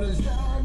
what is